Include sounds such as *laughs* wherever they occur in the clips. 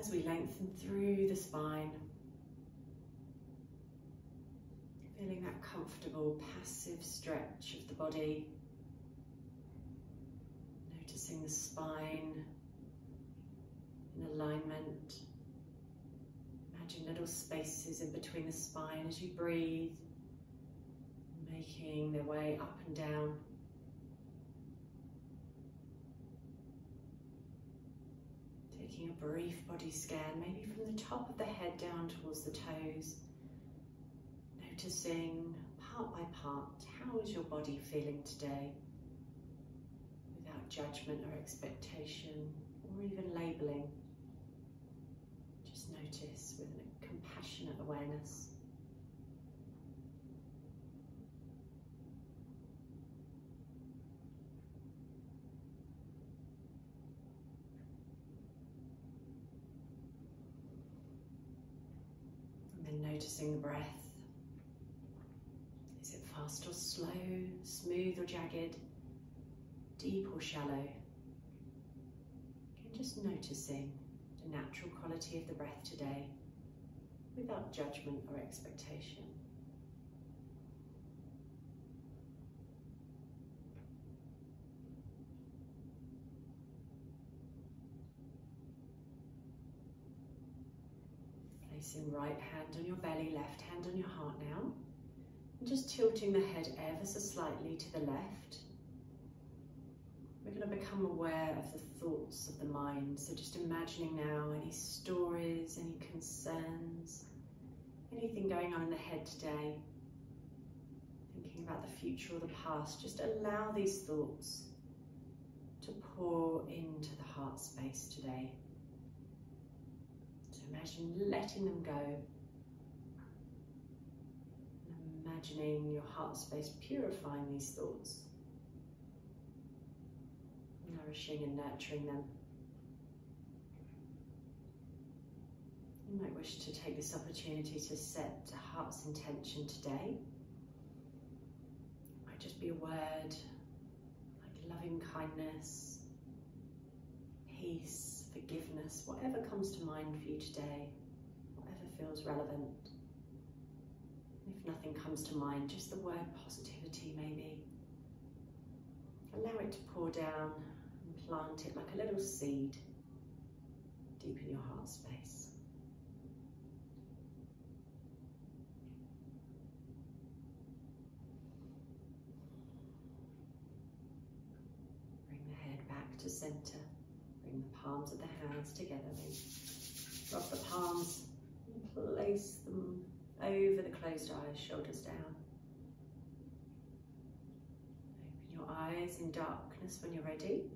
as we lengthen through the spine. Feeling that comfortable passive stretch of the body. Noticing the spine in alignment. Imagine little spaces in between the spine as you breathe, making their way up and down. Taking a brief body scan, maybe from the top of the head down towards the toes. Noticing part by part, how is your body feeling today? Without judgment or expectation, or even labeling. Just notice with a compassionate awareness. And then noticing the breath. Is it fast or slow, smooth or jagged, deep or shallow? And just noticing the natural quality of the breath today without judgment or expectation. Placing right hand on your belly, left hand on your heart now. And just tilting the head ever so slightly to the left. We're going to become aware of the thoughts of the mind. So just imagining now any stories, any concerns, anything going on in the head today. Thinking about the future or the past. Just allow these thoughts to pour into the heart space today. Imagine letting them go. Imagining your heart space purifying these thoughts nourishing and nurturing them. You might wish to take this opportunity to set a heart's intention today. It might just be a word like loving kindness, peace, forgiveness, whatever comes to mind for you today, whatever feels relevant. If nothing comes to mind, just the word positivity maybe. Allow it to pour down and plant it like a little seed deep in your heart space. Bring the head back to center. Palms of the hands together. Drop the palms and place them over the closed eyes, shoulders down. Open your eyes in darkness when you're ready.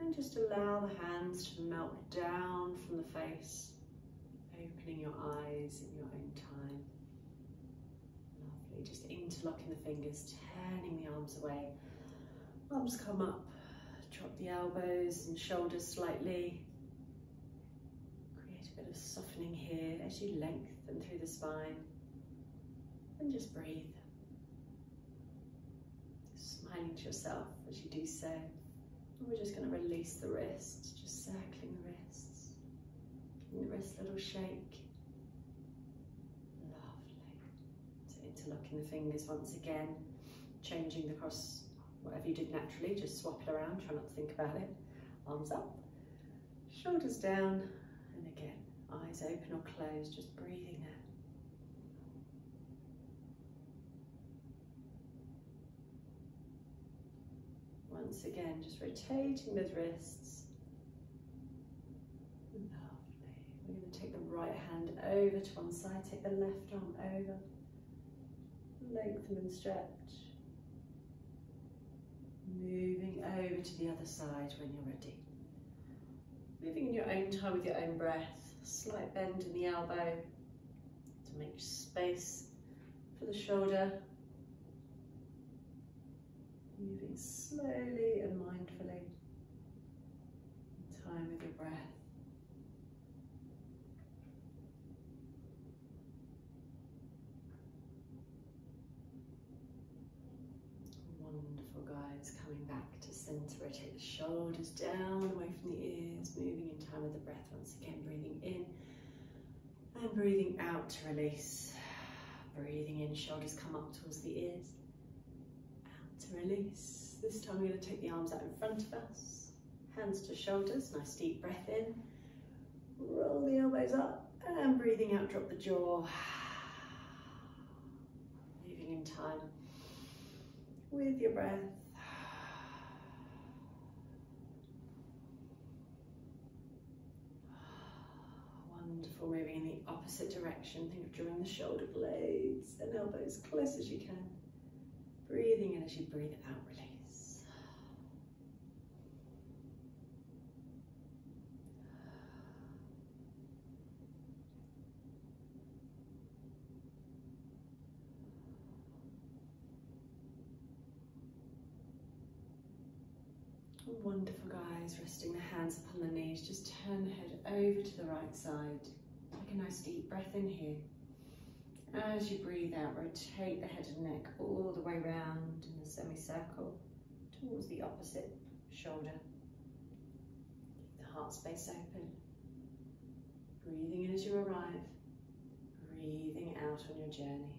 And just allow the hands to melt down from the face, opening your eyes in your own time. Lovely, just interlocking the fingers, turning the arms away. Arms come up, drop the elbows and shoulders slightly. Create a bit of softening here as you lengthen through the spine. And just breathe. Smiling to yourself as you do so. And we're just going to release the wrists, just circling the wrists, giving the wrists a little shake. Lovely. So interlocking the fingers once again, changing the cross, whatever you did naturally, just swap it around, try not to think about it. Arms up, shoulders down, and again, eyes open or closed, just breathing there. Once again, just rotating those wrists. Lovely. We're going to take the right hand over to one side, take the left arm over. Lengthen and stretch. Moving over to the other side when you're ready. Moving in your own time with your own breath. Slight bend in the elbow to make space for the shoulder moving slowly and mindfully in time with your breath. Wonderful guys, coming back to center, rotate the shoulders down away from the ears, moving in time with the breath. Once again, breathing in and breathing out to release. Breathing in, shoulders come up towards the ears. Out to release. This time we're going to take the arms out in front of us. Hands to shoulders, nice deep breath in. Roll the elbows up and breathing out, drop the jaw. Moving in time with your breath. Wonderful, moving in the opposite direction. Think of drawing the shoulder blades and elbows close as you can. Breathing in as you breathe out, release. Guys, resting the hands upon the knees. Just turn the head over to the right side. Take a nice deep breath in here. As you breathe out, rotate the head and neck all the way round in a semicircle towards the opposite shoulder. Keep the heart space open. Breathing in as you arrive, breathing out on your journey.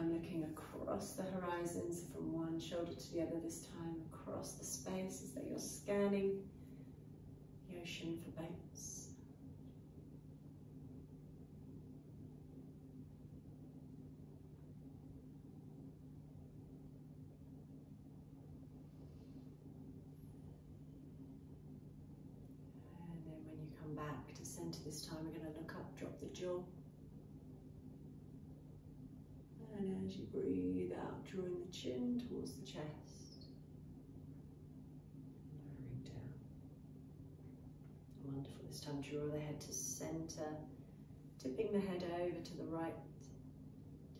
Time looking across the horizons from one shoulder to the other, this time across the spaces that you're scanning the ocean for boats. And then when you come back to center this time, we're going to look up, drop the jaw. You breathe out, drawing the chin towards the chest. Lowering down. Wonderful. This time draw the head to center, tipping the head over to the right.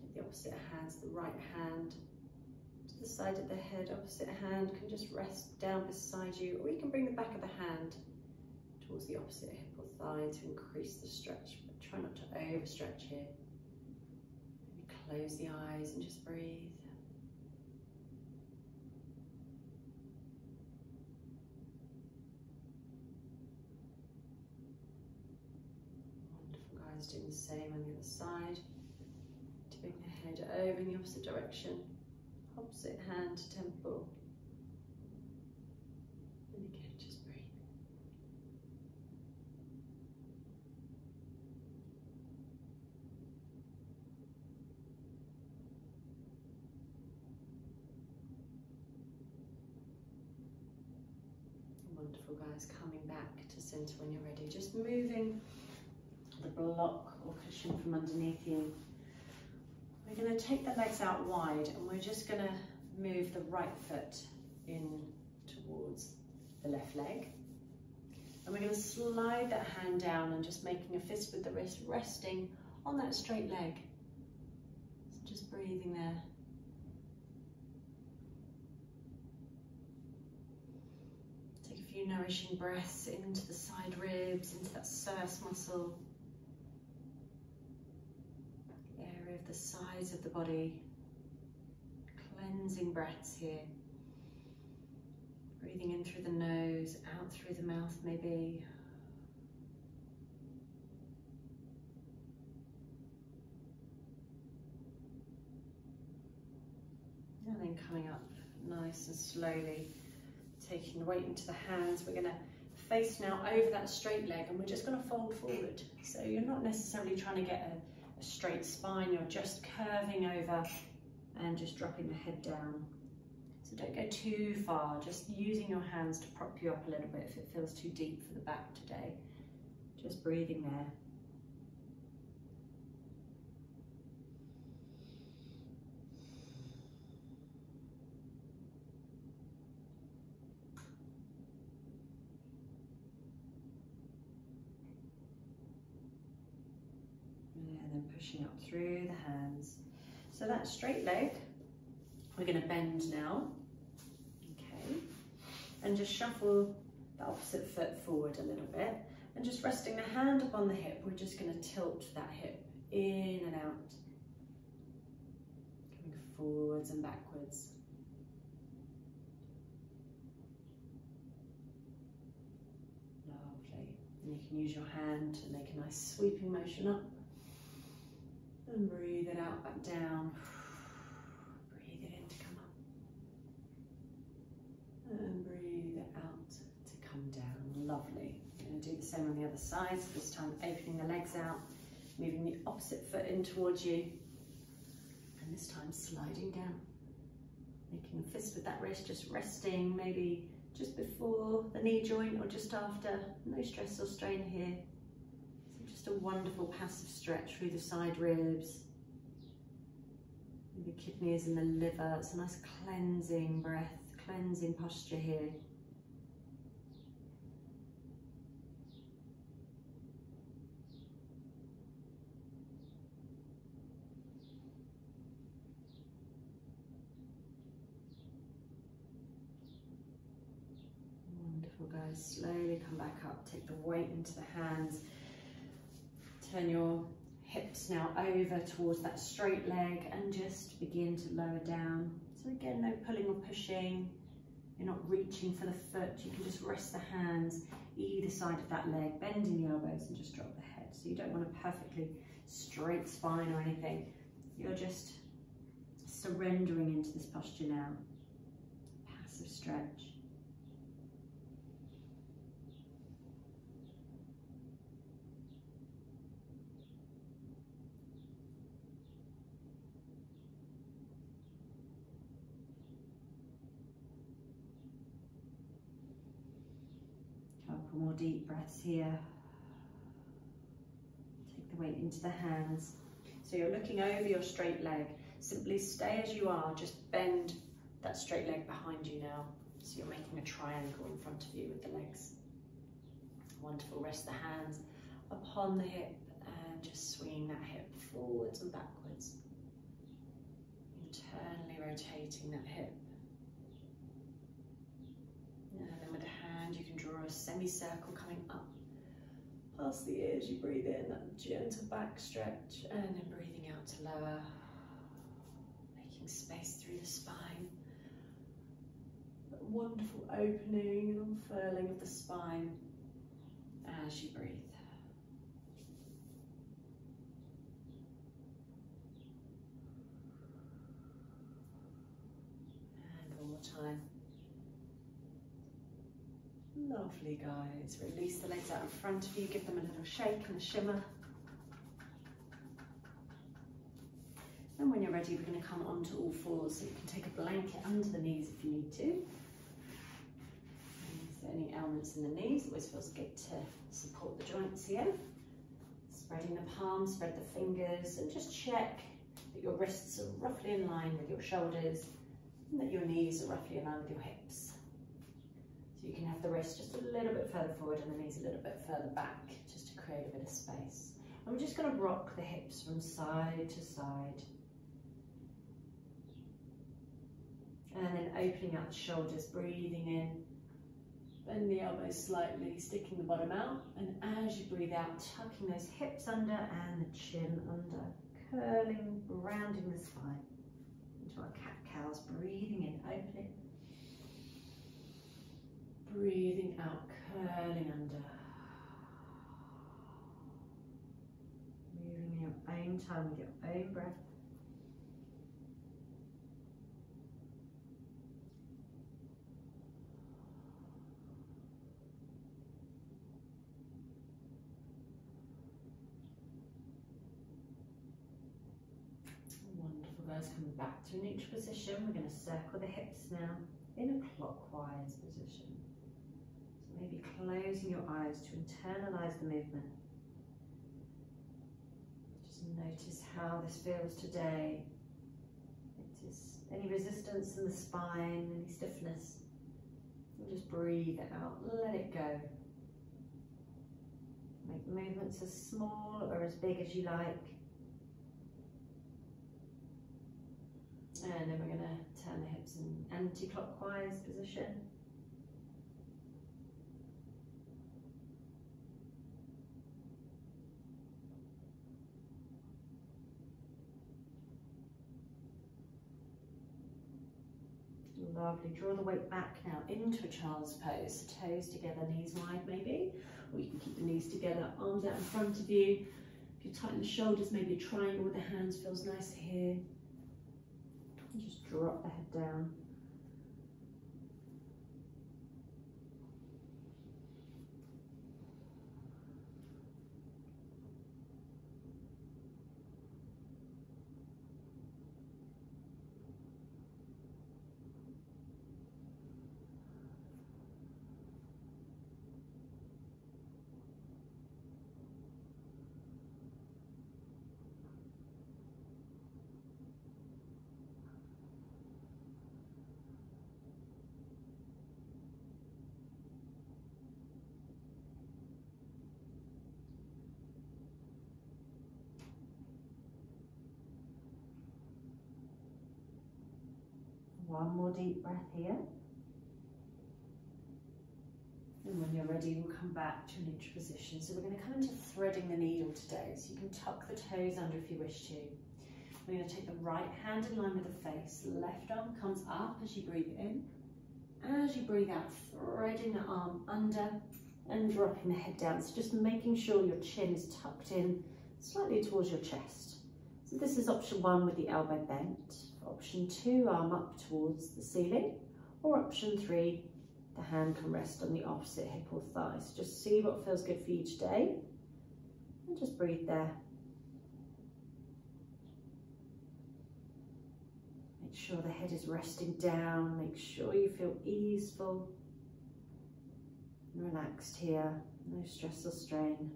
Take the opposite hands, the right hand to the side of the head, opposite hand can just rest down beside you, or you can bring the back of the hand towards the opposite hip or thigh to increase the stretch, but try not to overstretch here. Close the eyes and just breathe. Wonderful, guys. Doing the same on the other side. Tipping the head over in the opposite direction. Opposite hand to temple. And again, just breathe. Wonderful, guys. Coming back to center when you're ready. Just moving the block or cushion from underneath you. We're going to take the legs out wide and we're just going to move the right foot in towards the left leg. And we're going to slide that hand down and just making a fist with the wrist resting on that straight leg. So just breathing there. Take a few nourishing breaths into the side ribs, into that psoas muscle. The area of the sides of the body. Cleansing breaths here. Breathing in through the nose, out through the mouth maybe. And then coming up nice and slowly, taking the weight into the hands. We're going to face now over that straight leg and we're just going to fold forward. So you're not necessarily trying to get a, a straight spine, you're just curving over and just dropping the head down. So don't go too far, just using your hands to prop you up a little bit if it feels too deep for the back today. Just breathing there. And then pushing up through the hands. So that straight leg, we're going to bend now. Okay. And just shuffle the opposite foot forward a little bit and just resting the hand upon the hip, we're just going to tilt that hip in and out, coming forwards and backwards. Lovely. And you can use your hand to make a nice sweeping motion up and breathe it out back down. Breathe it in to come up. And breathe it out to come down. Lovely. We're going to do the same on the other side. So this time opening the legs out, moving the opposite foot in towards you. And this time sliding down. Making a fist with that wrist, just resting maybe just before the knee joint or just after. No stress or strain here. Just a wonderful passive stretch through the side ribs, the kidneys and the liver. It's a nice cleansing breath, cleansing posture here. Wonderful guys, slowly come back up, take the weight into the hands, Turn your hips now over towards that straight leg and just begin to lower down. So again, no pulling or pushing. You're not reaching for the foot. You can just rest the hands either side of that leg, bending the elbows and just drop the head. So you don't want a perfectly straight spine or anything. You're just surrendering into this posture now. Passive stretch. couple more deep breaths here. Take the weight into the hands. So you're looking over your straight leg. Simply stay as you are, just bend that straight leg behind you now. So you're making a triangle in front of you with the legs. Wonderful, rest the hands upon the hip and just swinging that hip forwards and backwards. Internally rotating that hip semicircle coming up past the ears. You breathe in, that gentle back stretch, and then breathing out to lower, making space through the spine. That wonderful opening and unfurling of the spine as you breathe. And one more time. Lovely, guys. Release the legs out in front of you. Give them a little shake and a shimmer. And when you're ready, we're going to come onto all fours. So you can take a blanket under the knees if you need to. Any ailments in the knees? Always feels good to support the joints here. Spreading the palms, spread the fingers, and just check that your wrists are roughly in line with your shoulders and that your knees are roughly in line with your hips. So you can have the wrist just a little bit further forward and the knees a little bit further back, just to create a bit of space. I'm just going to rock the hips from side to side. And then opening out the shoulders, breathing in. Bend the elbows slightly, sticking the bottom out. And as you breathe out, tucking those hips under and the chin under. Curling, rounding the spine into our cat-cows. Breathing in, opening Breathing out, curling under. Moving your own time with your own breath. Wonderful guys, coming back to a neutral position. We're going to circle the hips now in a clockwise position. Maybe closing your eyes to internalize the movement. Just notice how this feels today. Is any resistance in the spine, any stiffness. And just breathe it out, let it go. Make movements as small or as big as you like. And then we're going to turn the hips in anti-clockwise position. Lovely. Draw the weight back now into a child's pose. Toes together, knees wide maybe. Or you can keep the knees together, arms out in front of you. If you tighten the shoulders, maybe a triangle with the hands feels nice here. And just drop the head down. One more deep breath here. And when you're ready, we'll come back to an neutral position. So we're going to come into threading the needle today. So you can tuck the toes under if you wish to. We're going to take the right hand in line with the face. Left arm comes up as you breathe in. As you breathe out, threading the arm under and dropping the head down. So just making sure your chin is tucked in slightly towards your chest. So this is option one with the elbow bent. Option two, arm up towards the ceiling. Or option three, the hand can rest on the opposite hip or thigh. So just see what feels good for you today. And just breathe there. Make sure the head is resting down. Make sure you feel easeful and relaxed here. No stress or strain.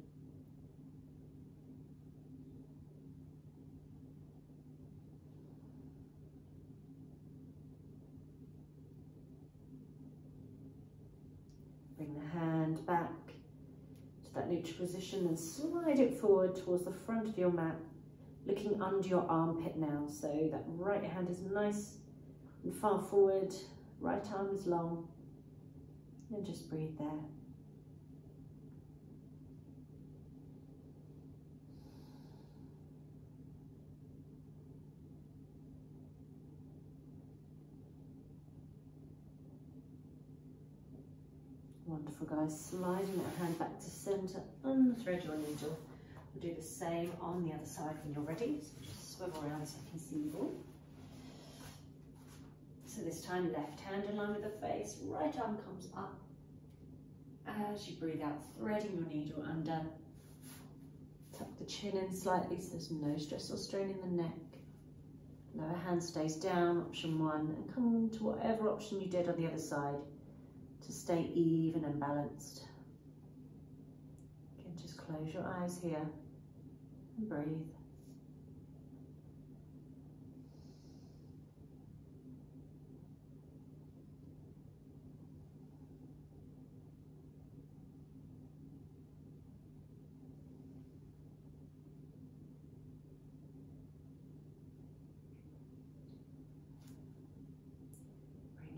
Bring the hand back to that neutral position and slide it forward towards the front of your mat, looking under your armpit now. So that right hand is nice and far forward, right arm is long, and just breathe there. Wonderful guys, sliding that hand back to centre, unthread your needle. We'll do the same on the other side when you're ready. So just swivel around so I can see you all. So this time left hand in line with the face, right arm comes up. As you breathe out, threading your needle under. Tuck the chin in slightly so there's no stress or strain in the neck. Lower hand stays down, option one, and come to whatever option you did on the other side to stay even and balanced. Again, just close your eyes here and breathe.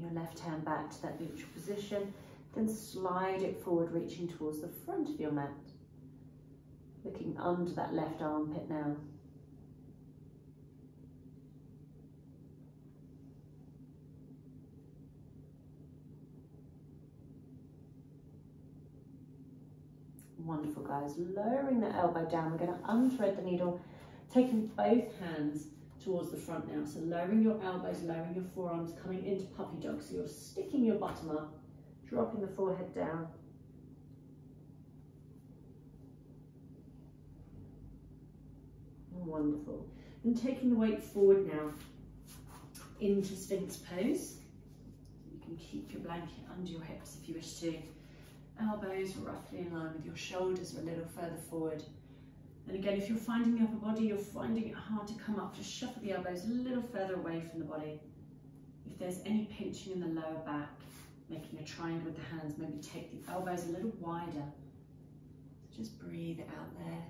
your left hand back to that neutral position, then slide it forward, reaching towards the front of your mat. Looking under that left armpit now. Wonderful guys, lowering the elbow down, we're going to unthread the needle, taking both hands towards the front now. So lowering your elbows, lowering your forearms, coming into puppy dog. So you're sticking your bottom up, dropping the forehead down. Wonderful. And taking the weight forward now into Sphinx pose. You can keep your blanket under your hips if you wish to. Elbows roughly in line with your shoulders or a little further forward. And again, if you're finding the upper body, you're finding it hard to come up, just shuffle the elbows a little further away from the body. If there's any pinching in the lower back, making a triangle with the hands, maybe take the elbows a little wider. So Just breathe out there.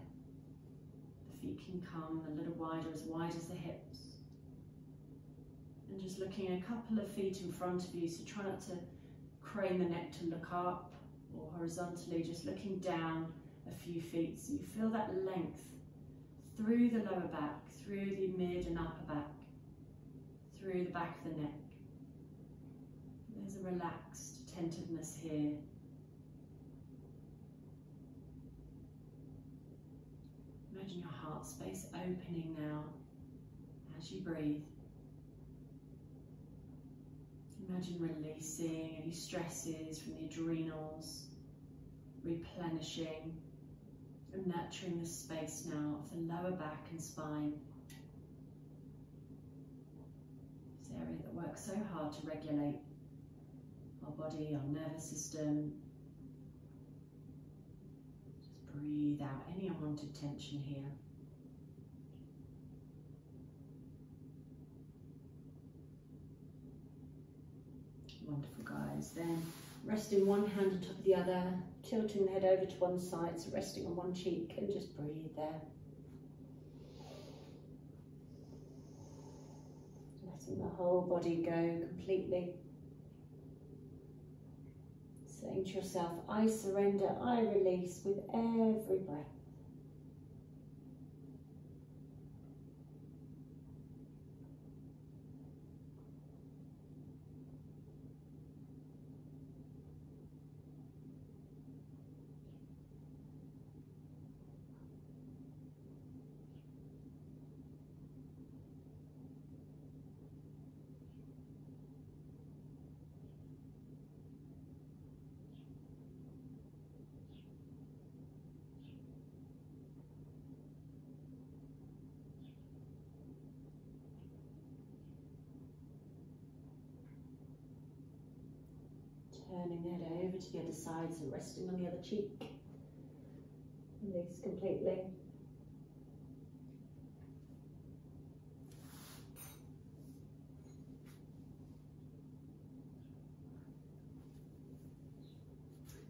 The feet can come a little wider, as wide as the hips. And just looking a couple of feet in front of you, so try not to crane the neck to look up or horizontally, just looking down a few feet. So you feel that length through the lower back, through the mid and upper back, through the back of the neck. There's a relaxed attentiveness here. Imagine your heart space opening now as you breathe. Imagine releasing any stresses from the adrenals, replenishing and nurturing the space now of the lower back and spine. This area that works so hard to regulate our body, our nervous system. Just breathe out any unwanted tension here. Wonderful, guys. Then resting one hand on top of the other, tilting the head over to one side, so resting on one cheek, and just breathe there. Letting the whole body go completely. Saying to yourself, I surrender, I release with every breath. Turning the head over to the other side, so resting on the other cheek. Release completely.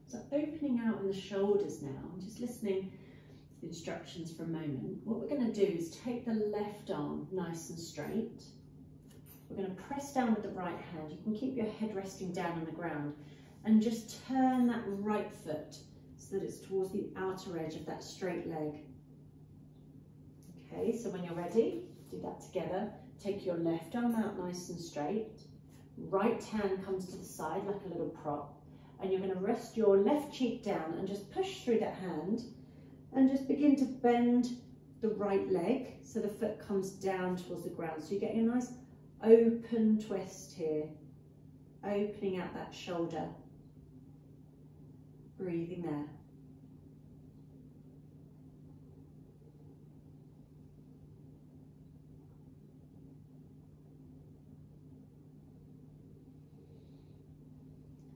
So opening out in the shoulders now, I'm just listening to the instructions for a moment. What we're going to do is take the left arm nice and straight. We're going to press down with the right hand. You can keep your head resting down on the ground and just turn that right foot so that it's towards the outer edge of that straight leg. Okay, so when you're ready, do that together. Take your left arm out nice and straight. Right hand comes to the side like a little prop. And you're going to rest your left cheek down and just push through that hand and just begin to bend the right leg so the foot comes down towards the ground. So you're getting a nice open twist here, opening out that shoulder, breathing there.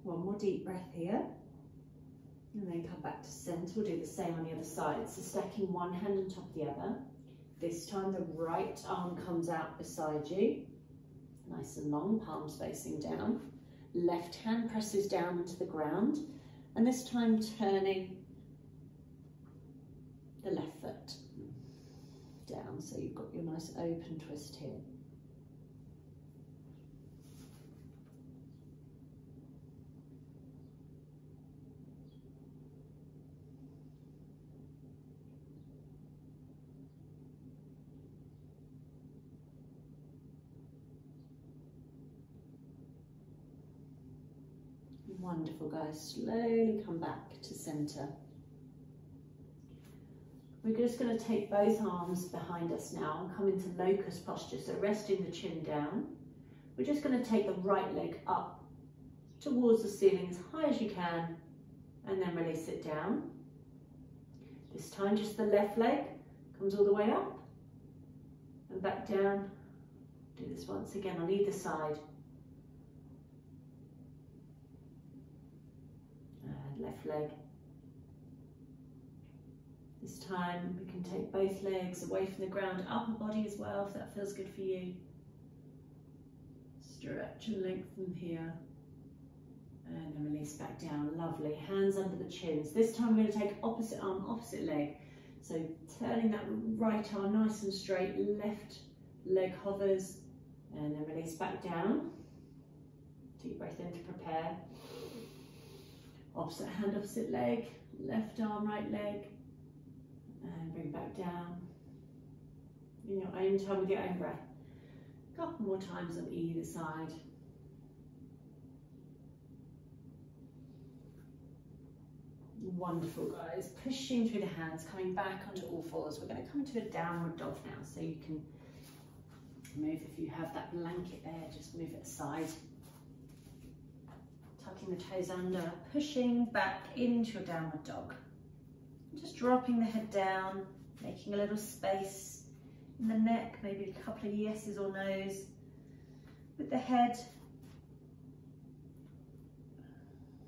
One more deep breath here. And then come back to centre. We'll do the same on the other side. So stacking one hand on top of the other. This time the right arm comes out beside you. Nice and long, palms facing down. Left hand presses down into the ground. And this time turning the left foot down. So you've got your nice open twist here. Wonderful, guys. Slowly come back to centre. We're just going to take both arms behind us now and come into locust posture, so resting the chin down. We're just going to take the right leg up towards the ceiling as high as you can and then release it down. This time just the left leg comes all the way up and back down. Do this once again on either side. Left leg. This time we can take both legs away from the ground, upper body as well if that feels good for you. Stretch and lengthen here. And then release back down, lovely. Hands under the chins. This time we're going to take opposite arm, opposite leg. So turning that right arm nice and straight, left leg hovers, and then release back down. Deep breath in to prepare Opposite hand, opposite leg, left arm, right leg, and bring back down in your own time with your own breath. A couple more times on either side. Wonderful, guys. Pushing through the hands, coming back onto all fours. We're going to come to a downward dog now, so you can move if you have that blanket there, just move it aside. Tucking the toes under, pushing back into a downward dog. Just dropping the head down, making a little space in the neck, maybe a couple of yeses or nos. With the head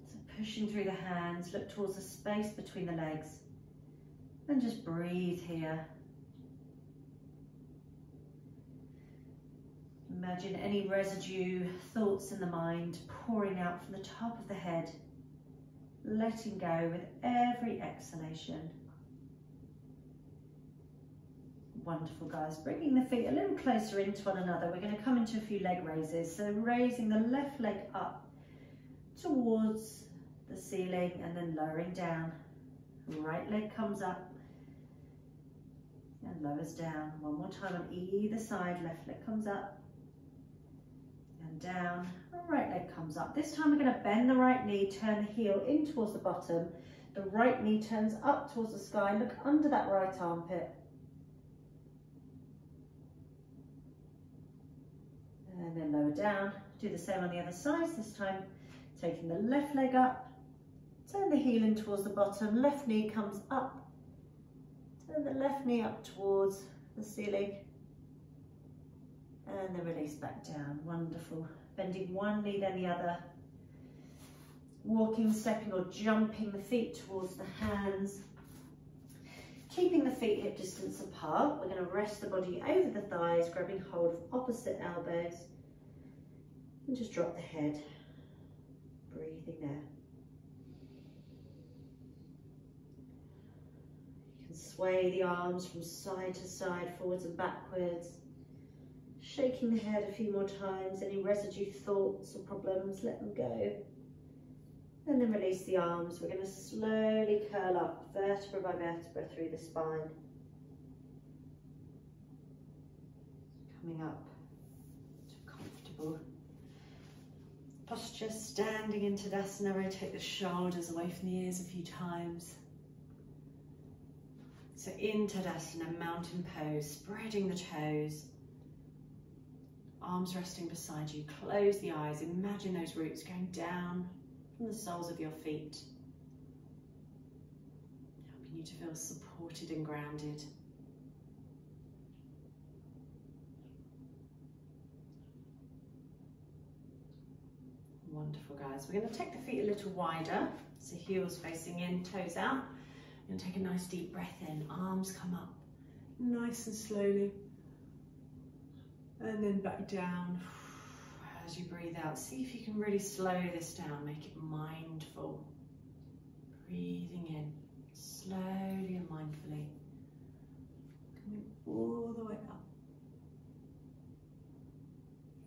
So pushing through the hands, look towards the space between the legs and just breathe here. Imagine any residue, thoughts in the mind pouring out from the top of the head, letting go with every exhalation. Wonderful guys, bringing the feet a little closer into one another. We're going to come into a few leg raises. So raising the left leg up towards the ceiling and then lowering down. Right leg comes up and lowers down. One more time on either side, left leg comes up and down, right leg comes up. This time we're going to bend the right knee, turn the heel in towards the bottom. The right knee turns up towards the sky, look under that right armpit. And then lower down, do the same on the other side, this time taking the left leg up, Turn the heel in towards the bottom, left knee comes up. Turn the left knee up towards the ceiling. And then release back down, wonderful. Bending one knee then the other. Walking, stepping or jumping the feet towards the hands. Keeping the feet hip distance apart, we're going to rest the body over the thighs, grabbing hold of opposite elbows. And just drop the head, breathing there. You can sway the arms from side to side, forwards and backwards. Shaking the head a few more times. Any residue thoughts or problems, let them go. And then release the arms. We're going to slowly curl up vertebra by vertebra through the spine. Coming up to comfortable posture, standing in Tadasana. Rotate the shoulders away from the ears a few times. So in Tadasana, mountain pose, spreading the toes, arms resting beside you, close the eyes, imagine those roots going down from the soles of your feet, helping you to feel supported and grounded. Wonderful guys. We're going to take the feet a little wider, so heels facing in, toes out. And take a nice deep breath in, arms come up, nice and slowly. And then back down *sighs* as you breathe out. See if you can really slow this down, make it mindful. Breathing in, slowly and mindfully. Coming all the way up.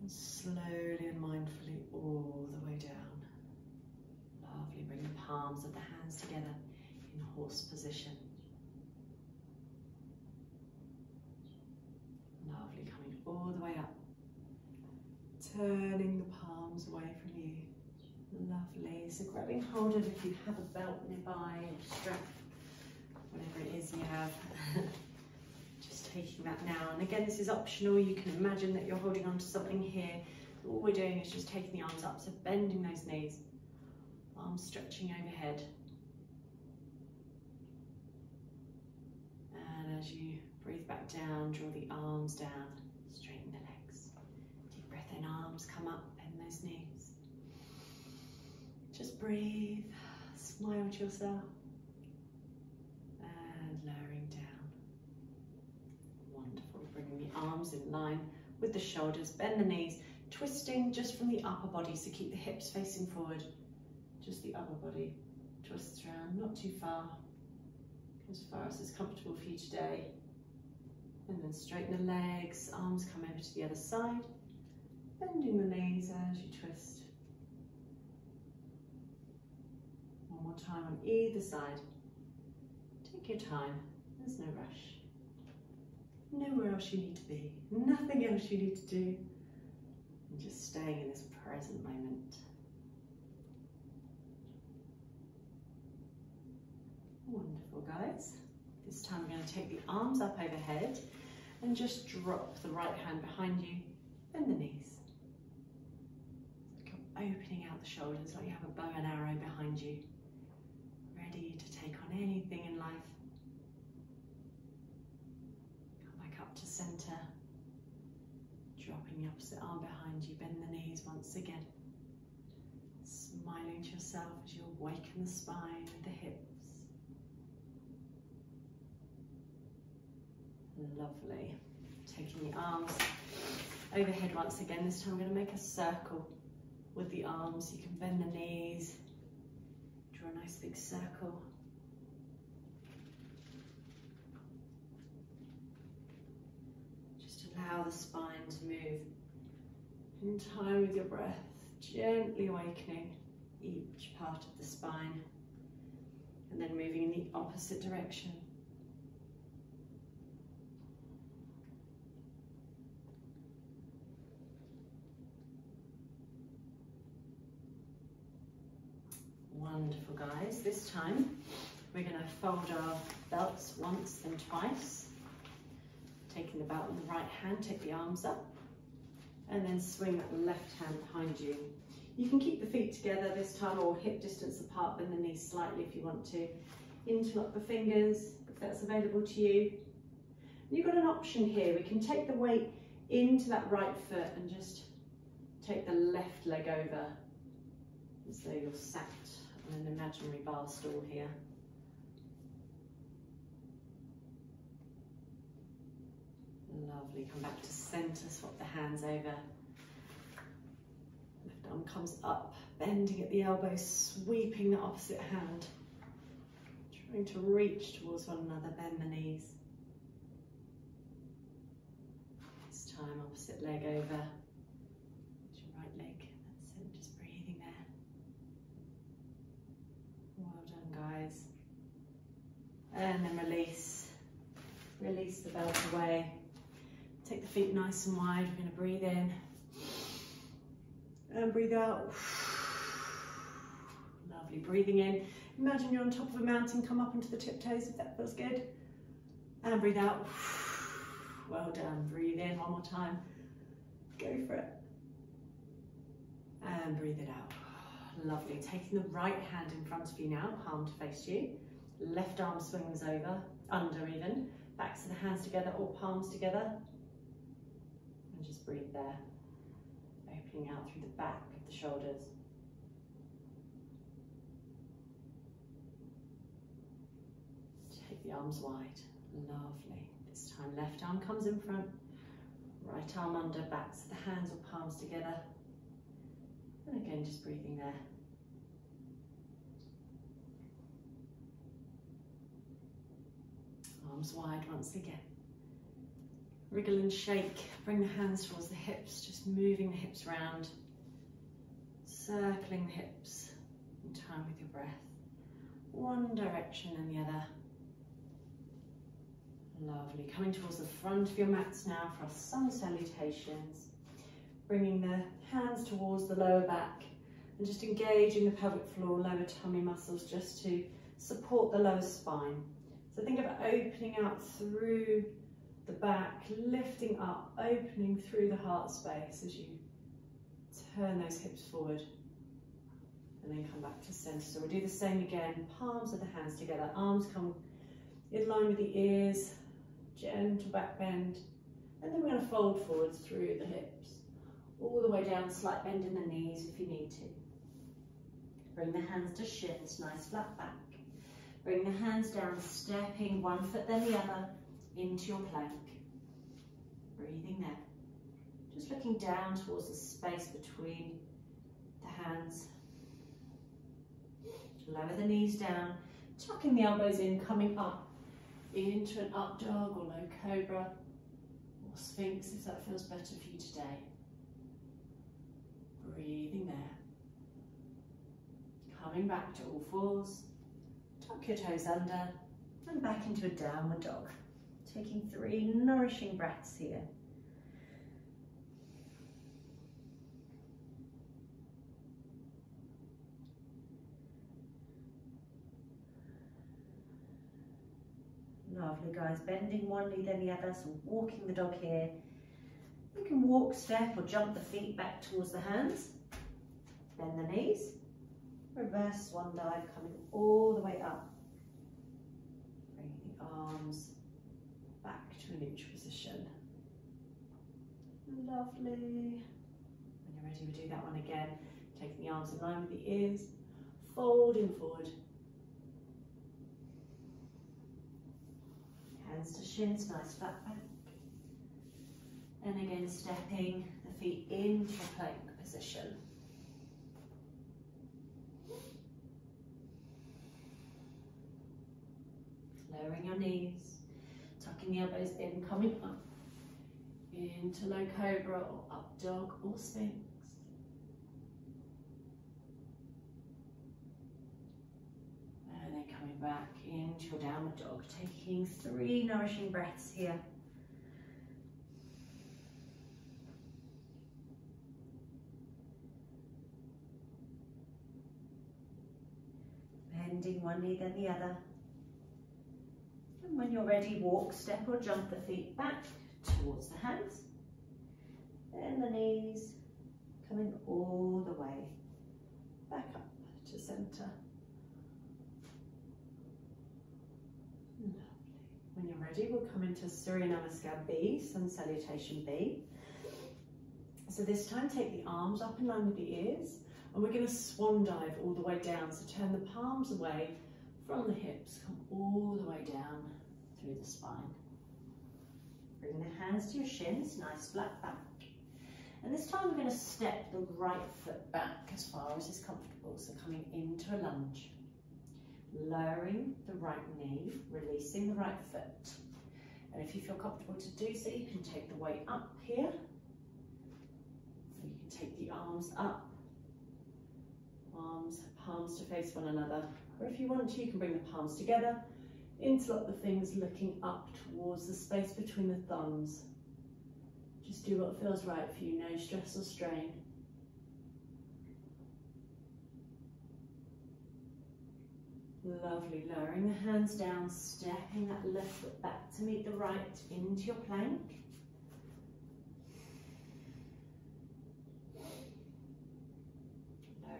And slowly and mindfully all the way down. Lovely, bring the palms of the hands together in horse position. Lovely, coming all the way up. Turning the palms away from you. Lovely. So grabbing hold of if you have a belt nearby or strap, whatever it is you have. *laughs* Just taking that now. And again, this is optional. You can imagine that you're holding on to something here. All we're doing is just taking the arms up, so bending those knees. Arms stretching overhead. And as you breathe back down, draw the arms down, straighten the legs. Deep breath in, arms come up, bend those knees. Just breathe, smile to yourself. And lowering down. Wonderful, bringing the arms in line with the shoulders, bend the knees, twisting just from the upper body, so keep the hips facing forward, just the upper body twists around, not too far, as far as is comfortable for you today. And then straighten the legs, arms come over to the other side, bending the knees as you twist. One more time on either side. Take your time, there's no rush. Nowhere else you need to be, nothing else you need to do. And just staying in this present moment. Wonderful, guys. This time we're going to take the arms up overhead and just drop the right hand behind you, bend the knees. Opening out the shoulders like you have a bow and arrow behind you, ready to take on anything in life. Come back up to centre, dropping the opposite arm behind you, bend the knees once again. Smiling to yourself as you awaken the spine and the hips. Lovely. Taking the arms overhead once again. This time I'm going to make a circle with the arms. You can bend the knees, draw a nice big circle. Just allow the spine to move in time with your breath, gently awakening each part of the spine and then moving in the opposite direction. Wonderful guys. This time we're going to fold our belts once and twice. Taking the belt in the right hand, take the arms up and then swing the left hand behind you. You can keep the feet together this time or hip distance apart, bend the knees slightly if you want to. Interlock the fingers if that's available to you. You've got an option here. We can take the weight into that right foot and just take the left leg over as though you're sat an imaginary bar stool here. Lovely, come back to centre, swap the hands over Left arm comes up, bending at the elbow, sweeping the opposite hand. Trying to reach towards one another, bend the knees. This time, opposite leg over. Your right leg, that's it, just breathing there. Well done, guys. And then release. Release the belt away. Take the feet nice and wide. We're going to breathe in and breathe out. Lovely, breathing in. Imagine you're on top of a mountain, come up onto the tiptoes if that feels good. And breathe out. Well done, breathe in one more time. Go for it. And breathe it out. Lovely, taking the right hand in front of you now, palm to face you. Left arm swings over, under even. Backs of the hands together or palms together. And just breathe there opening out through the back of the shoulders. Take the arms wide, lovely. This time left arm comes in front, right arm under, backs of the hands or palms together. And again, just breathing there. Arms wide once again. Wriggle and shake, bring the hands towards the hips, just moving the hips round, circling the hips in time with your breath. One direction and the other. Lovely. Coming towards the front of your mats now for our sun salutations. Bringing the hands towards the lower back and just engaging the pelvic floor, lower tummy muscles just to support the lower spine. So think of opening out through the back, lifting up, opening through the heart space as you turn those hips forward and then come back to center. So we'll do the same again, palms of the hands together, arms come in line with the ears, gentle back bend, and then we're going to fold forwards through the hips, all the way down, slight bend in the knees if you need to. Bring the hands to shins, nice flat back. Bring the hands down, stepping one foot then the other, into your plank. Breathing there. Just looking down towards the space between the hands. Lower the knees down, tucking the elbows in, coming up into an up dog or low cobra or sphinx if that feels better for you today. Breathing there. Coming back to all fours, tuck your toes under and back into a downward dog taking three nourishing breaths here. Lovely guys, bending one knee then the other, so walking the dog here. You can walk, step or jump the feet back towards the hands. Bend the knees. Reverse swan dive coming all the way up. Bring the arms back to a neutral position. Lovely. When you're ready, we do that one again. Taking the arms in line with the ears, folding forward. Hands to shins, nice flat back. And again, stepping the feet into plank position. Lowering your knees, tucking the elbows in, coming up into low cobra or up dog or sphinx. And then coming back into your downward dog, taking three nourishing breaths here. Bending one knee then the other. And when you're ready, walk, step or jump the feet back towards the hands. And the knees coming all the way back up to centre. Lovely. When you're ready, we'll come into Surya Namaskar B, Sun Salutation B. So this time, take the arms up in line with the ears, and we're going to swan dive all the way down. So turn the palms away from the hips, come all the way down through the spine. Bring the hands to your shins, nice flat back. And this time we're going to step the right foot back as far as is comfortable. So coming into a lunge. Lowering the right knee, releasing the right foot. And if you feel comfortable to do so, you can take the weight up here. So You can take the arms up. Arms, palms to face one another. Or if you want to, you can bring the palms together interlock the fingers looking up towards the space between the thumbs. Just do what feels right for you, no stress or strain. Lovely, lowering the hands down, stepping that left foot back to meet the right into your plank.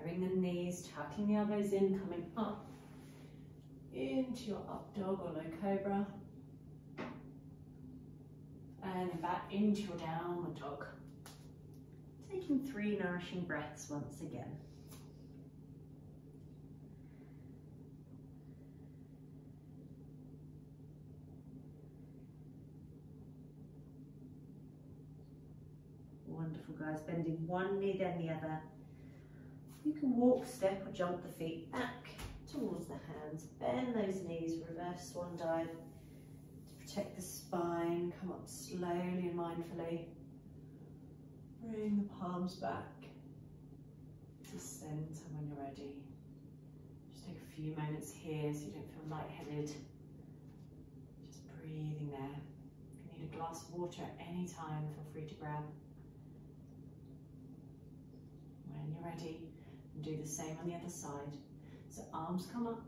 Lowering the knees, tucking the elbows in, coming up into your up dog or low cobra. And back into your downward dog. Taking three nourishing breaths once again. Wonderful guys, bending one knee then the other. You can walk, step or jump the feet back towards the hands. Bend those knees, reverse swan dive to protect the spine. Come up slowly and mindfully. Bring the palms back to centre when you're ready. Just take a few moments here so you don't feel lightheaded. Just breathing there. If you need a glass of water at any time, feel free to grab. When you're ready, do the same on the other side. So arms come up.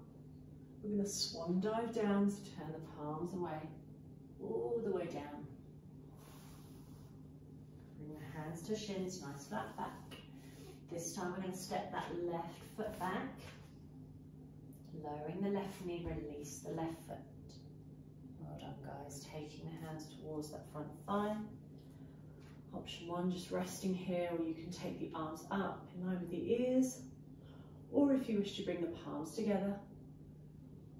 We're going to swan dive down, so turn the palms away, all the way down. Bring the hands to shins, nice flat back. This time we're going to step that left foot back. Lowering the left knee, release the left foot. Well done guys, taking the hands towards that front thigh. Option one, just resting here, or you can take the arms up in line with the ears or if you wish to bring the palms together,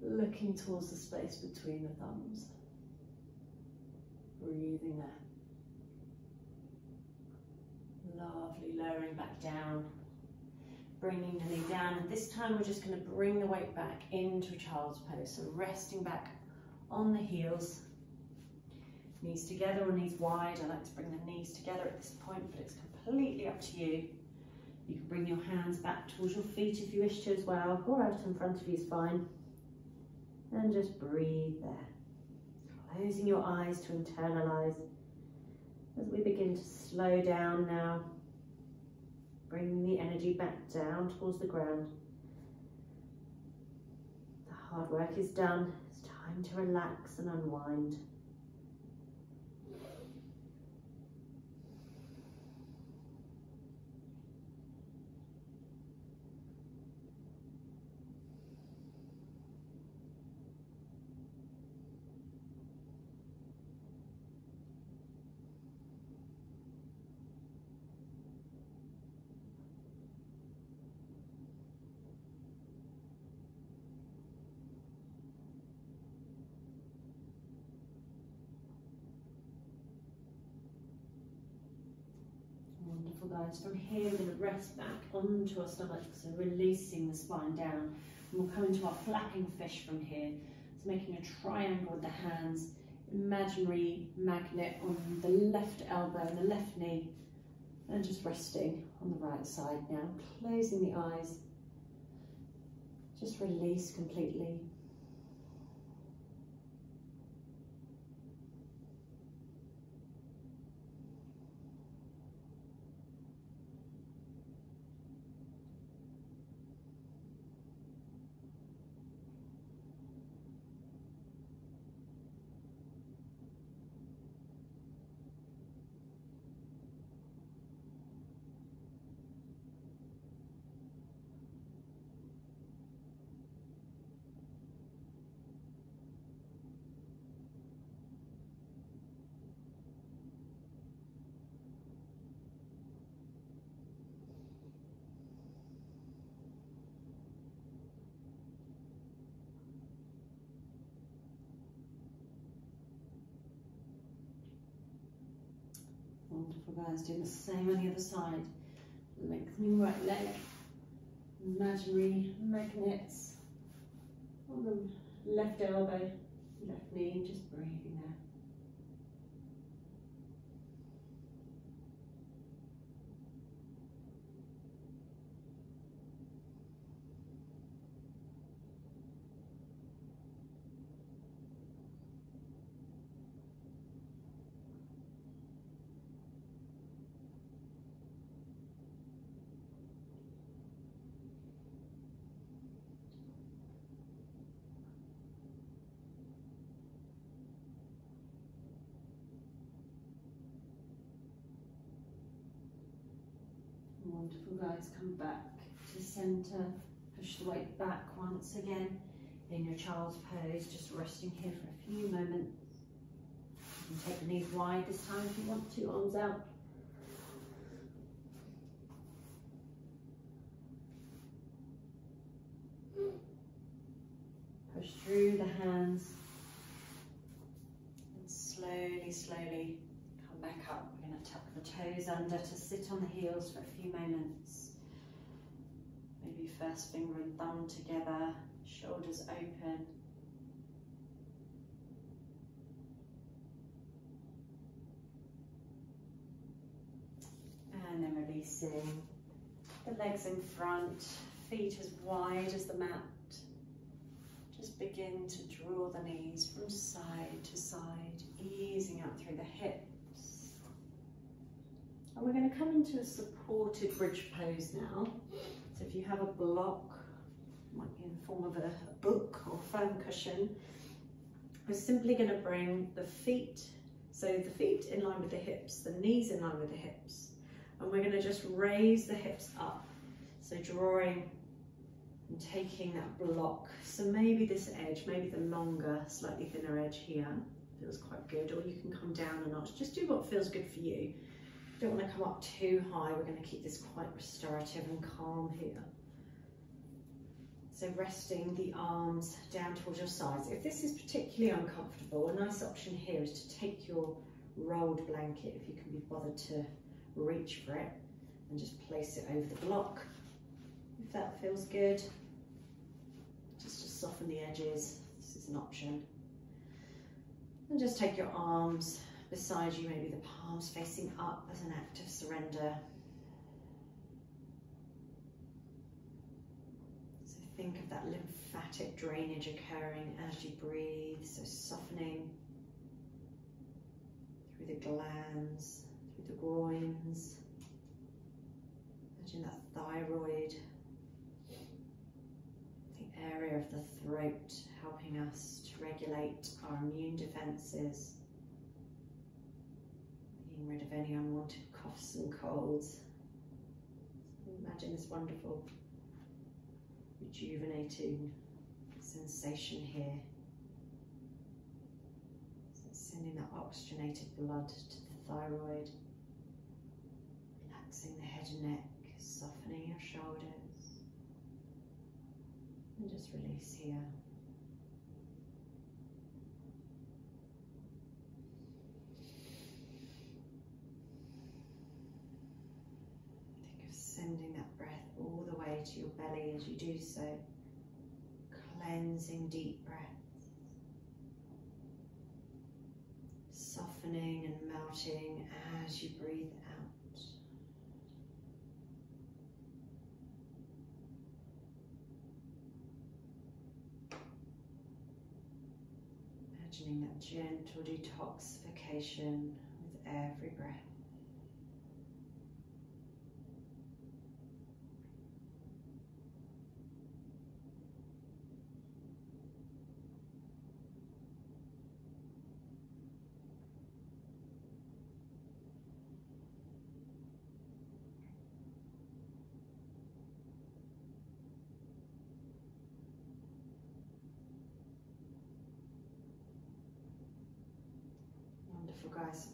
looking towards the space between the thumbs. Breathing there. Lovely, lowering back down, bringing the knee down. And this time we're just going to bring the weight back into a child's pose. So resting back on the heels, knees together or knees wide. I like to bring the knees together at this point, but it's completely up to you. You can bring your hands back towards your feet if you wish to as well, or out in front of you is fine. And just breathe there. Closing your eyes to internalize as we begin to slow down now. Bringing the energy back down towards the ground. The hard work is done. It's Time to relax and unwind. From here we're going to rest back onto our stomach, so releasing the spine down. And we'll come into our flapping fish from here. So making a triangle with the hands, imaginary magnet on the left elbow and the left knee. And just resting on the right side now, closing the eyes. Just release completely. Wonderful guys, doing the same on the other side. Lengthening right leg, imaginary magnets on the left elbow, left knee, just breathing there. Wonderful guys, come back to centre, push the weight back once again in your child's pose, just resting here for a few moments. You can take the knees wide this time if you want to, arms out. Push through the hands and slowly, slowly come back up. We're going to tuck the toes under to sit on the heels for a few moments. Maybe first finger and thumb together, shoulders open. And then releasing the legs in front, feet as wide as the mat. Just begin to draw the knees from side to side, easing out through the hips. And we're going to come into a supported bridge pose now. So if you have a block, might be in the form of a, book or foam cushion, we're simply going to bring the feet, so the feet in line with the hips, the knees in line with the hips, and we're going to just raise the hips up. So drawing and taking that block. So maybe this edge, maybe the longer, slightly thinner edge here feels quite good, or you can come down a notch. Just do what feels good for you. Don't want to come up too high. We're going to keep this quite restorative and calm here. So resting the arms down towards your sides. If this is particularly uncomfortable, a nice option here is to take your rolled blanket, if you can be bothered to reach for it, and just place it over the block. If that feels good, just to soften the edges, this is an option. And just take your arms beside you, maybe the palms facing up as an act of surrender. So think of that lymphatic drainage occurring as you breathe, so softening through the glands, through the groins. Imagine that thyroid, the area of the throat helping us to regulate our immune defences, rid of any unwanted coughs and colds. Imagine this wonderful rejuvenating sensation here. Sending that oxygenated blood to the thyroid, relaxing the head and neck, softening your shoulders, and just release here. Think of sending that breath all the way to your belly as you do so cleansing deep breaths, softening and melting as you breathe out. Imagining that gentle detoxification with every breath.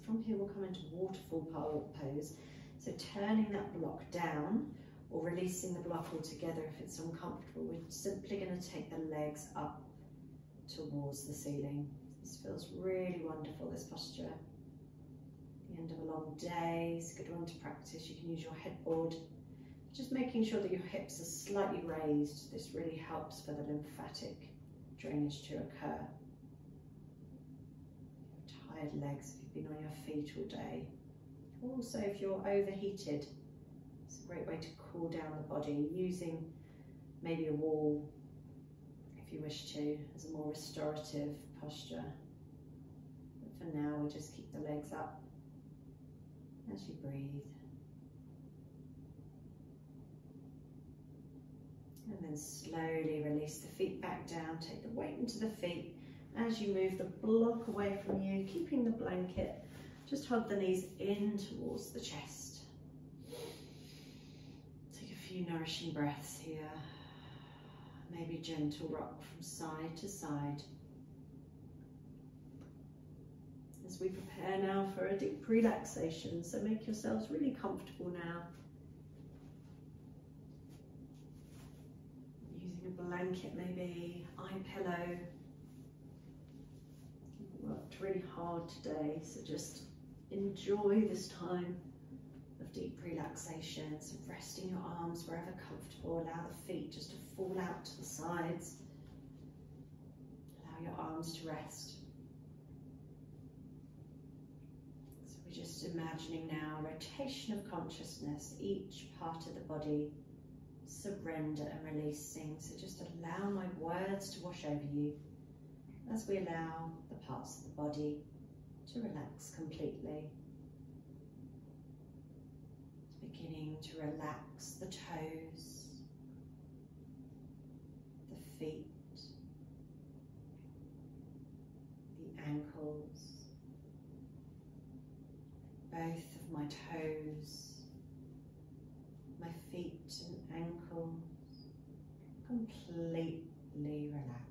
From here we'll come into waterfall pose. So turning that block down or releasing the block altogether if it's uncomfortable. We're simply going to take the legs up towards the ceiling. This feels really wonderful, this posture. The end of a long day, it's a good one to practice. You can use your headboard. Just making sure that your hips are slightly raised. This really helps for the lymphatic drainage to occur tired legs been on your feet all day. Also, if you're overheated, it's a great way to cool down the body using maybe a wall if you wish to as a more restorative posture. But for now, we'll just keep the legs up as you breathe. And then slowly release the feet back down, take the weight into the feet as you move the block away from you, keeping the blanket, just hug the knees in towards the chest. Take a few nourishing breaths here. Maybe gentle rock from side to side. As we prepare now for a deep relaxation, so make yourselves really comfortable now. Using a blanket maybe, eye pillow, really hard today, so just enjoy this time of deep relaxation. So resting your arms wherever comfortable, allow the feet just to fall out to the sides. Allow your arms to rest. So we're just imagining now rotation of consciousness, each part of the body surrender and releasing. So just allow my words to wash over you as we allow parts of the body to relax completely. Beginning to relax the toes, the feet, the ankles, both of my toes, my feet and ankles completely relaxed.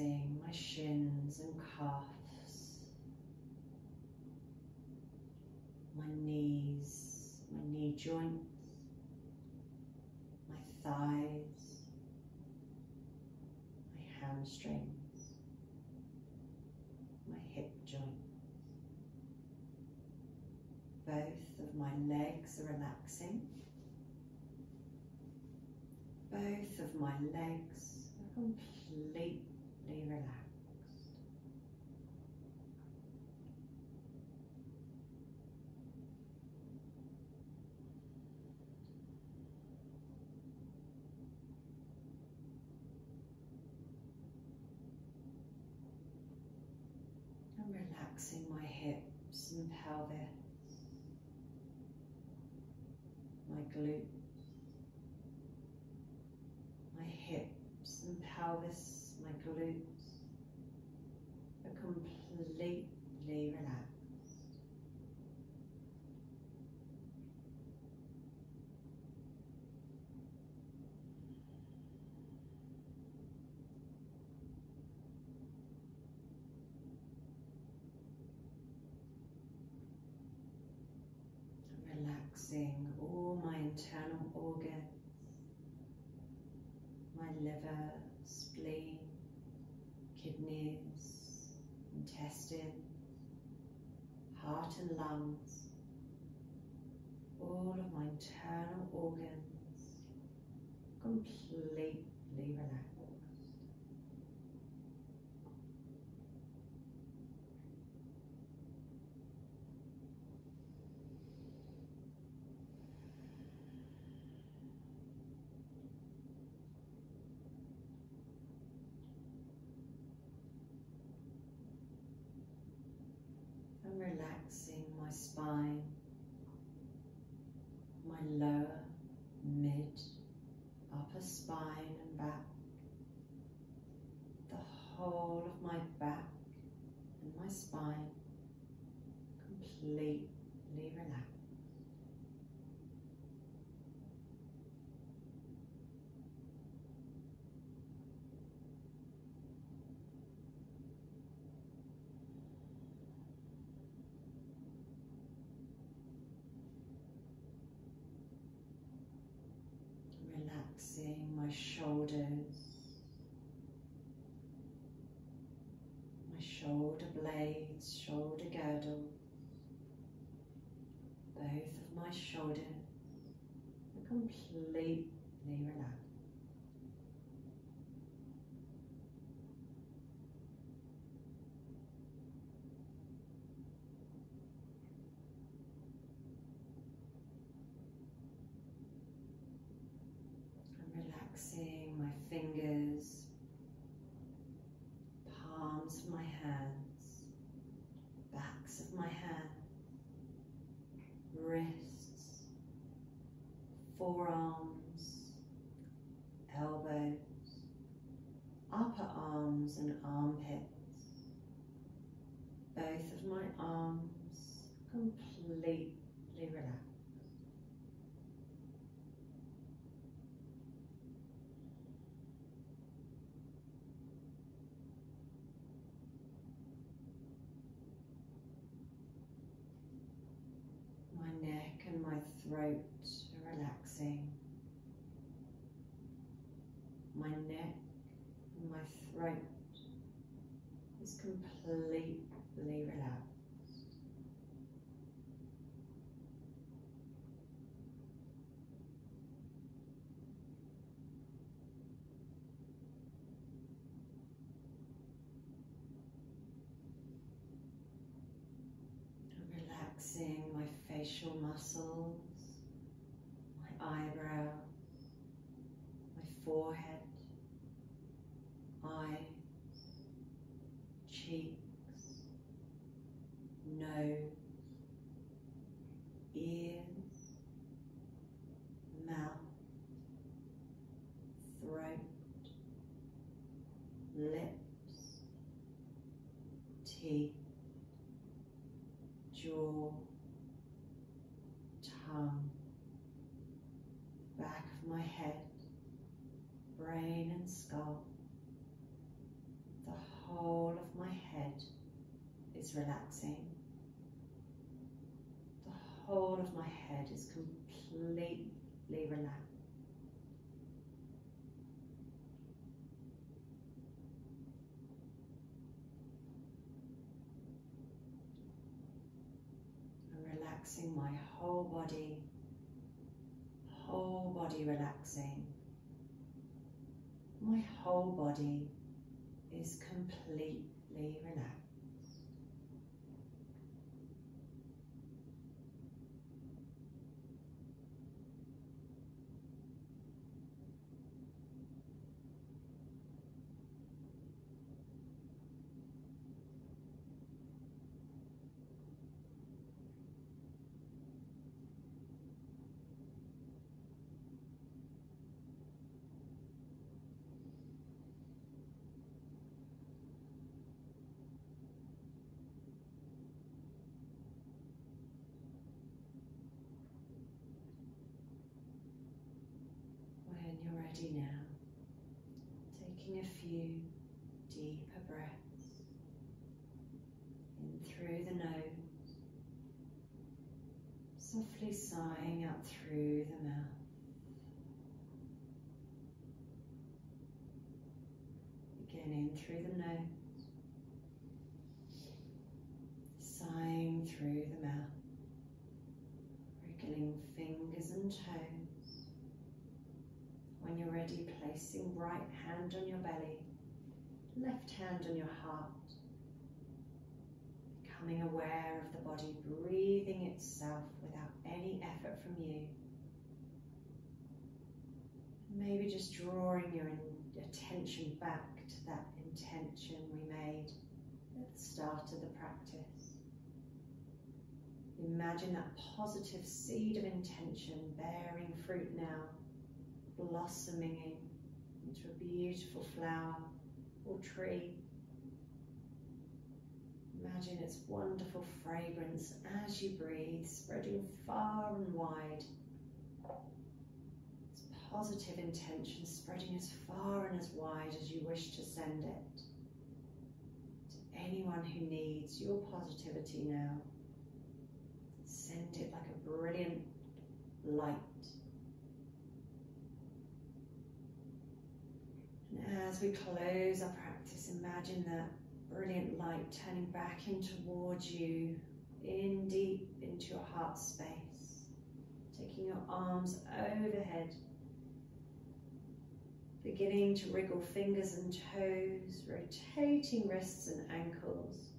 Relaxing my shins and calves, my knees, my knee joints, my thighs, my hamstrings, my hip joints. Both of my legs are relaxing. Both of my legs are completely relaxed. I'm relaxing my hips and pelvis. my glutes, my hips and pelvis, my glutes are completely relaxed. Relaxing all my internal organs, my liver, spleen, kidneys, intestines, heart and lungs, all of my internal organs completely relaxed. I'm relaxing my spine, my lower, mid, upper spine and back, the whole of my back and my spine completely relaxed. Relaxing my shoulders, my shoulder blades, shoulder girdles, both of my shoulders are completely relaxed. I'm relaxing my fingers, palms of my hands, backs of my hands, wrists, forearms, elbows, upper arms and armpits, both of my arms completely relaxed. My neck and my throat are relaxing. My neck and my throat is completely relaxed. I'm relaxing my facial muscles, my eyebrows, my forehead, eyes, cheeks, nose, ears, mouth, throat, lips, teeth, jaw, tongue, back of my head, brain and skull. The whole of my head relaxing. The whole of my head is completely relaxed. Relaxing my whole body, whole body relaxing. My whole body is completely relaxed. Softly sighing out through the mouth. Again, in through the nose, sighing through the mouth, wriggling fingers and toes. When you're ready, placing right hand on your belly, left hand on your heart, becoming aware of the body breathing itself any effort from you. Maybe just drawing your attention back to that intention we made at the start of the practice. Imagine that positive seed of intention bearing fruit now, blossoming into a beautiful flower or tree. Imagine its wonderful fragrance as you breathe, spreading far and wide Its positive intention spreading as far and as wide as you wish to send it to anyone who needs your positivity now. Send it like a brilliant light. And as we close our practice, imagine that brilliant light turning back in towards you, in deep into your heart space, taking your arms overhead beginning to wriggle fingers and toes, rotating wrists and ankles,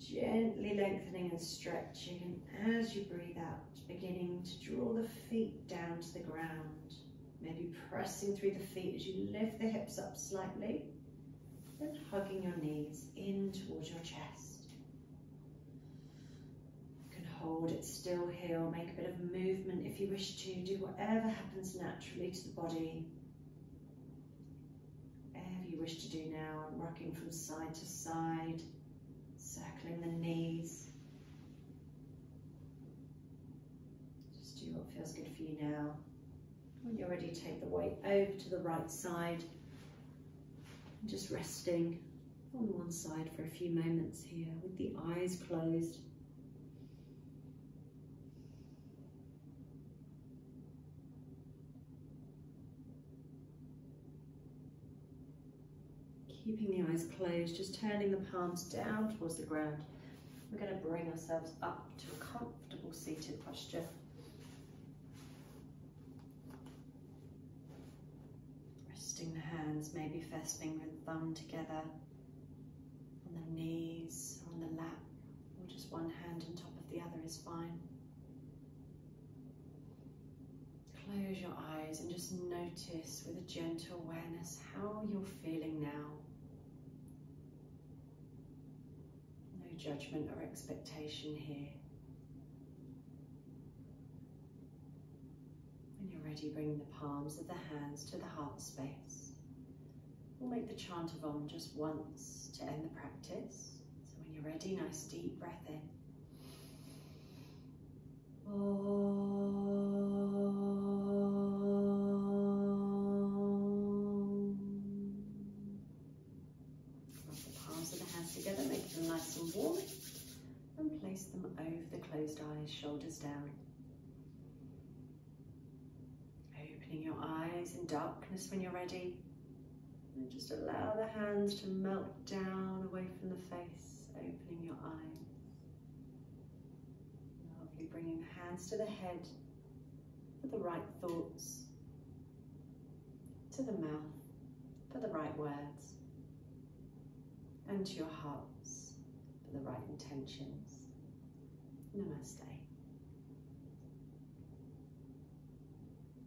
gently lengthening and stretching, and as you breathe out, beginning to draw the feet down to the ground, maybe pressing through the feet as you lift the hips up slightly, hugging your knees in towards your chest. You can hold it still here or make a bit of movement if you wish to, do whatever happens naturally to the body Whatever you wish to do now, rocking from side to side, circling the knees. Just do what feels good for you now. When you're ready, take the weight over to the right side. Just resting on one side for a few moments here with the eyes closed. keeping the eyes closed, just turning the palms down towards the ground. We're going to bring ourselves up to a comfortable seated posture. Resting the hands, maybe first finger and thumb together on the knees, on the lap, or just one hand on top of the other is fine. Close your eyes and just notice with a gentle awareness how you're feeling now. No judgment or expectation here. Ready, bring the palms of the hands to the heart space. We'll make the chant of Om just once to end the practice. So when you're ready, nice deep breath in. Rub the palms of the hands together, make them nice and warm, and place them over the closed eyes, shoulders down. Opening your eyes in darkness when you're ready. And just allow the hands to melt down away from the face, opening your eyes. Lovely, bringing the hands to the head for the right thoughts, to the mouth for the right words, and to your hearts for the right intentions. Namaste.